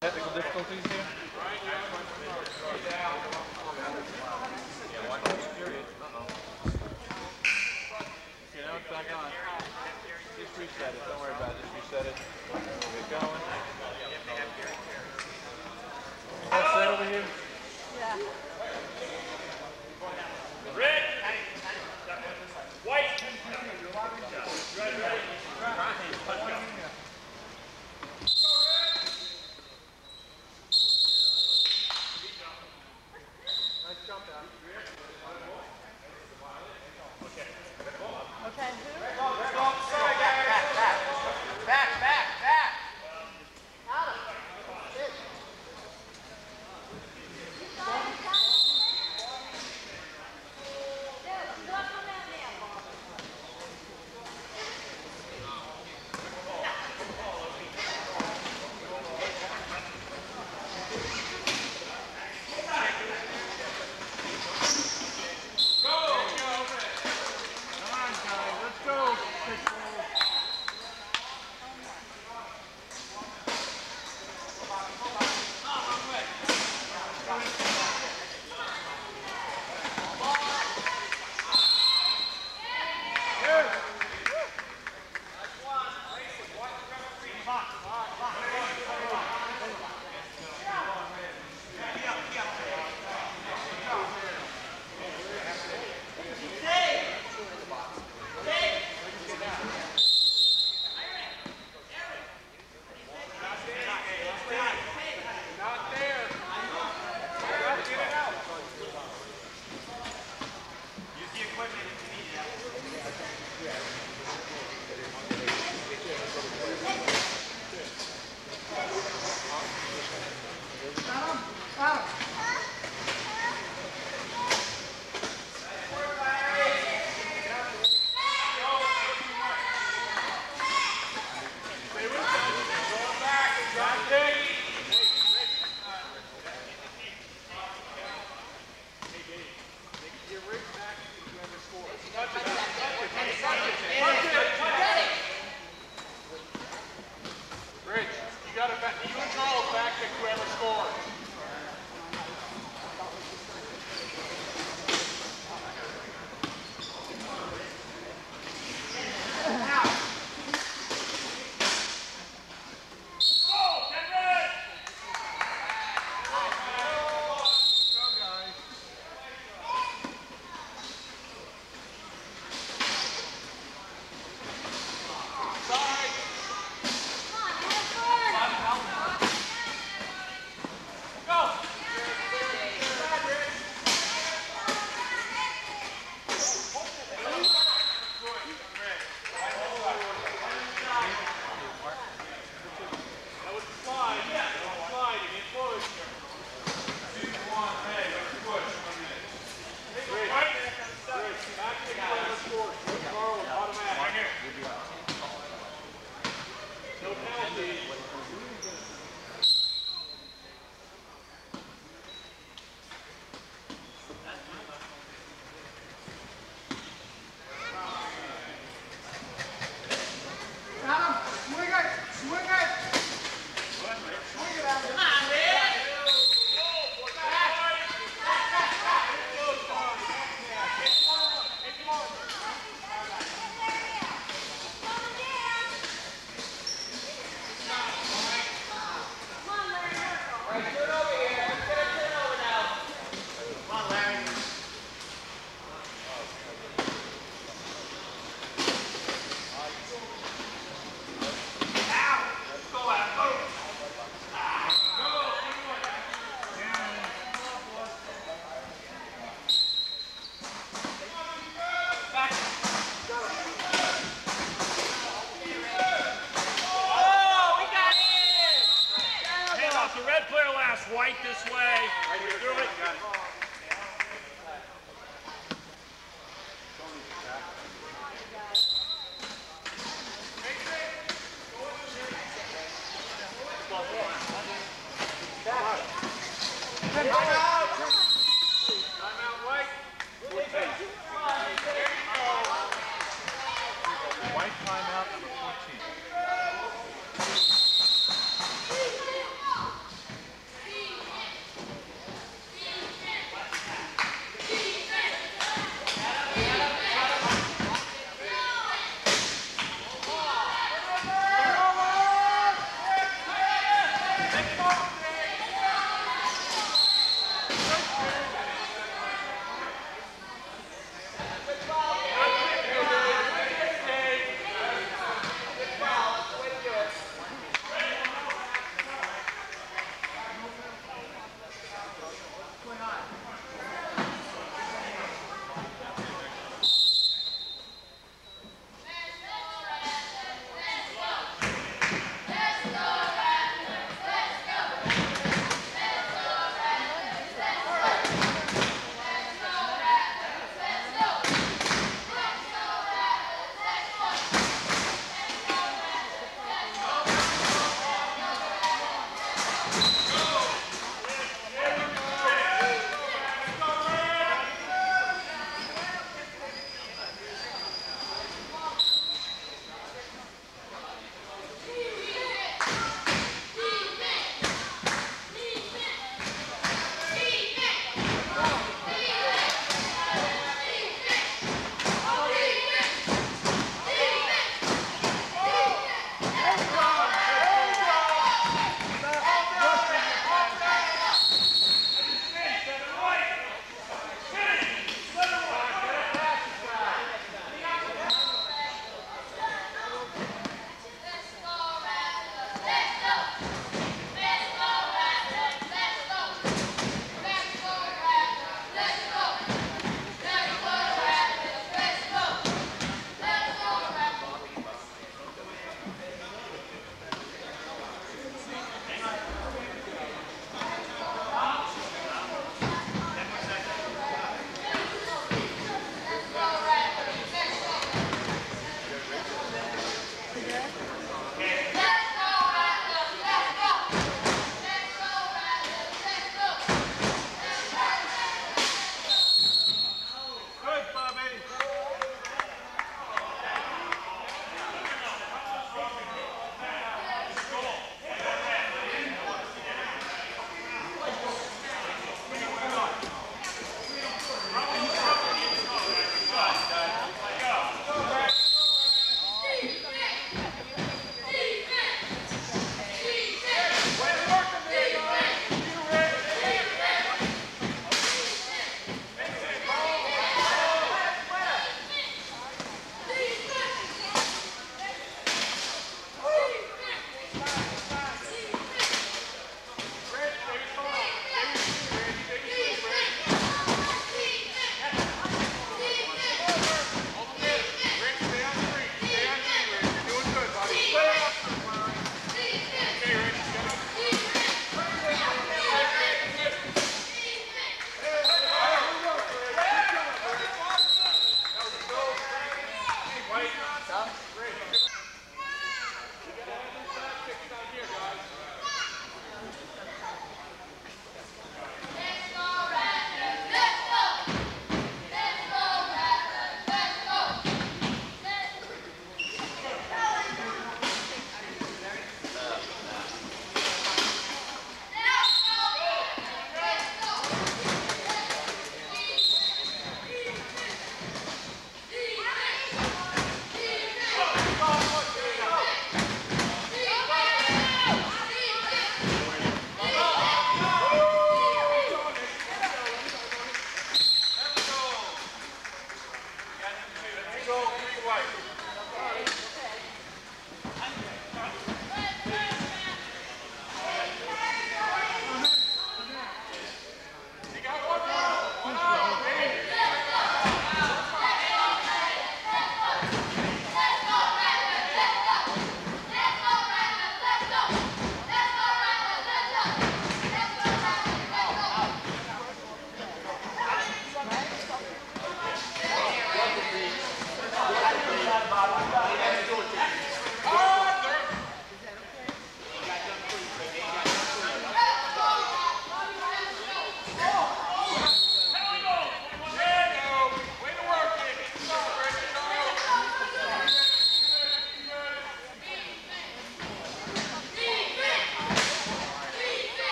Technical difficulties here? Yeah, one it's back on. Just reset it. Don't worry about it. Just reset it. Get going. Over here? Yeah. Red! White!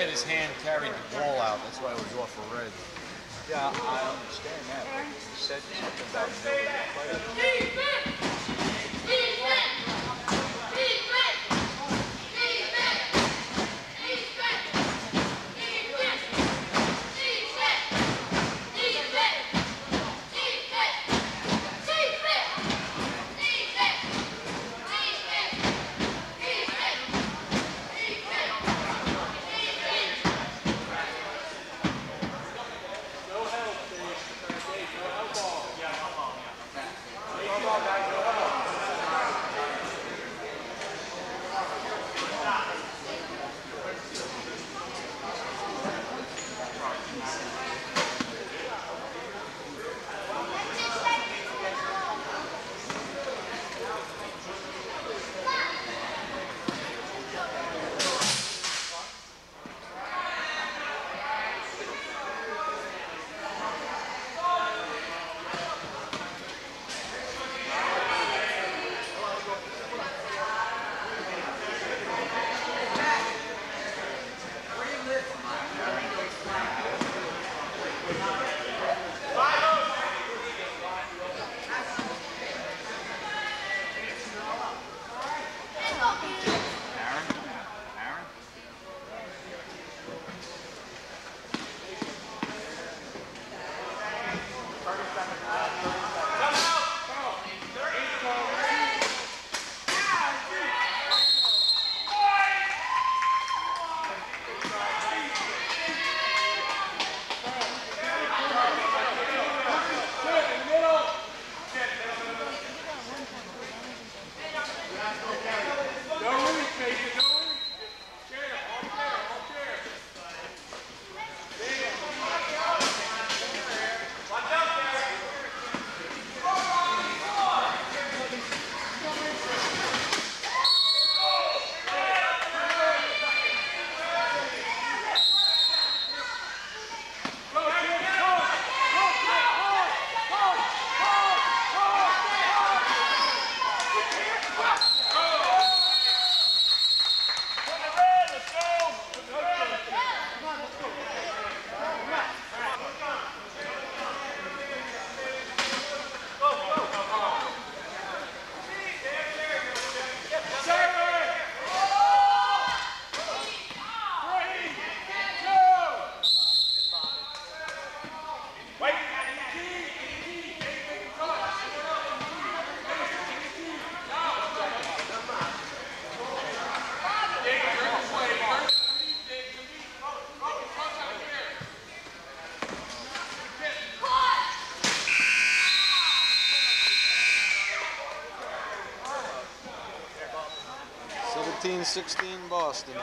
Said his hand carried the ball out. That's why it was off a red. Yeah, I understand that, but you said something about nobody 16 Boston.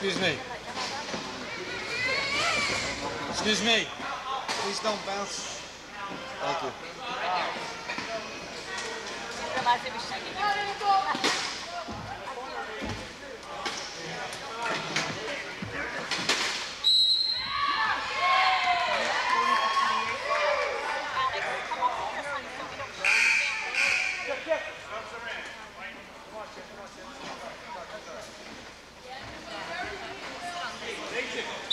Excuse me. Excuse me. Please don't bounce. Thank you. Come on. Mexico.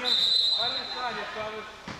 Time. Right on, right on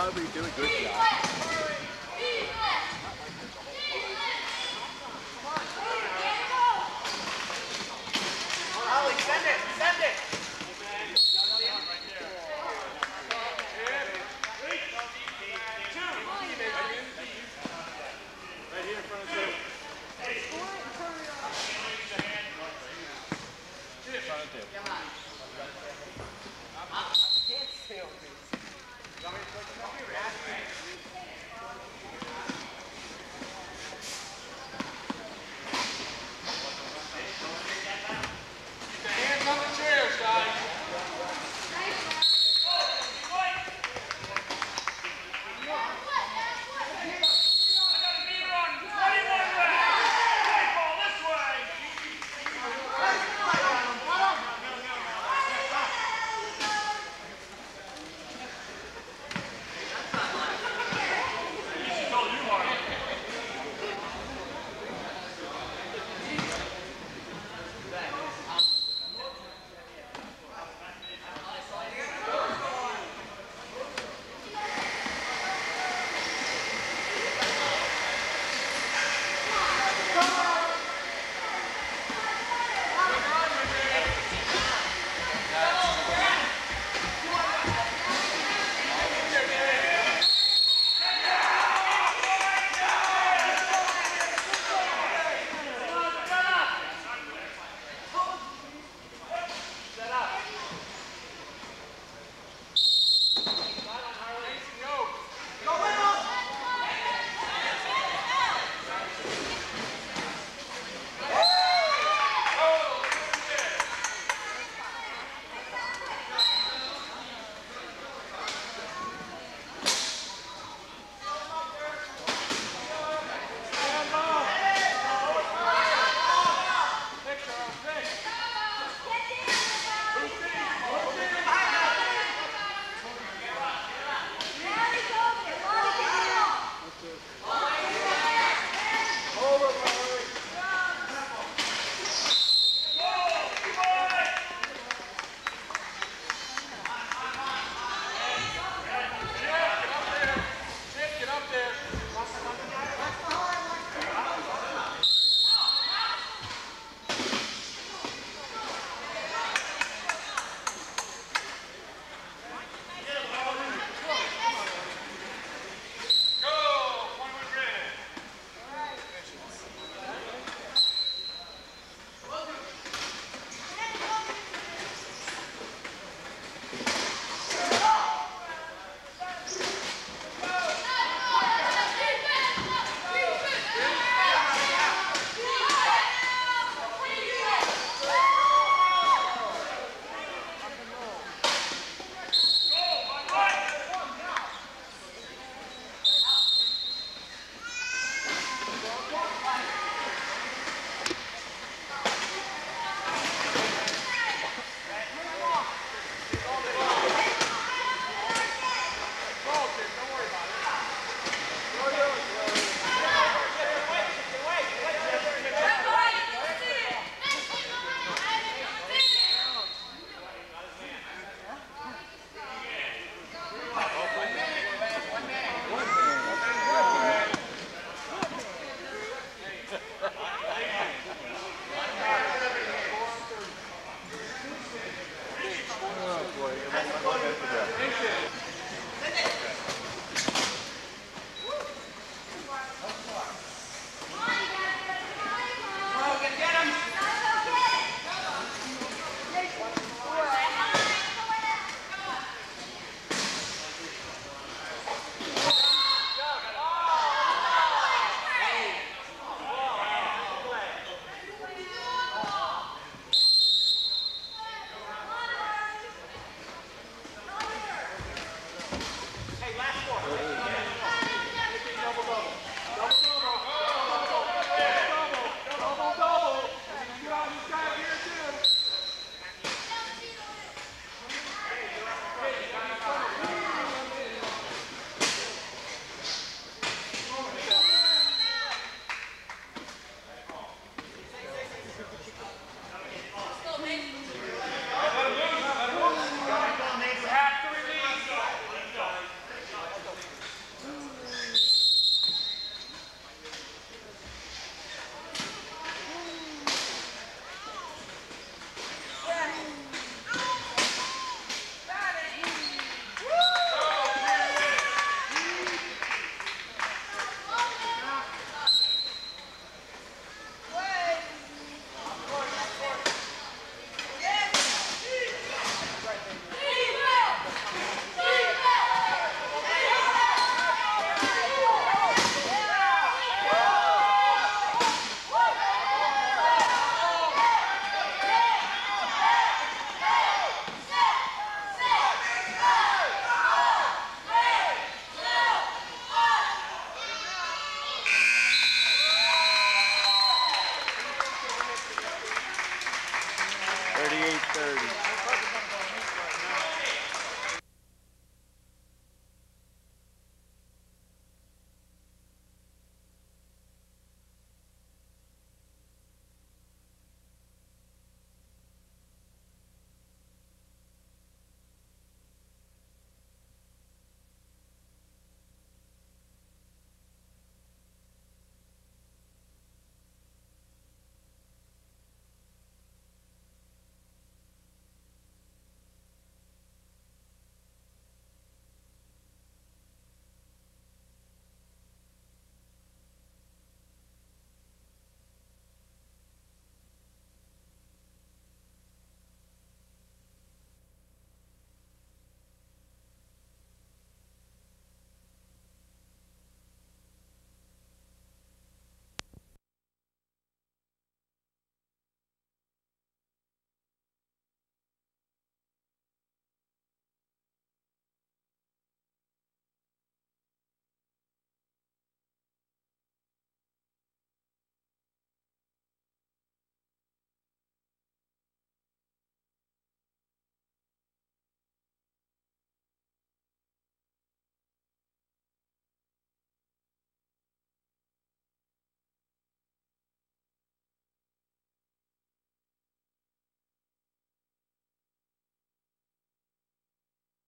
Probably do a good job.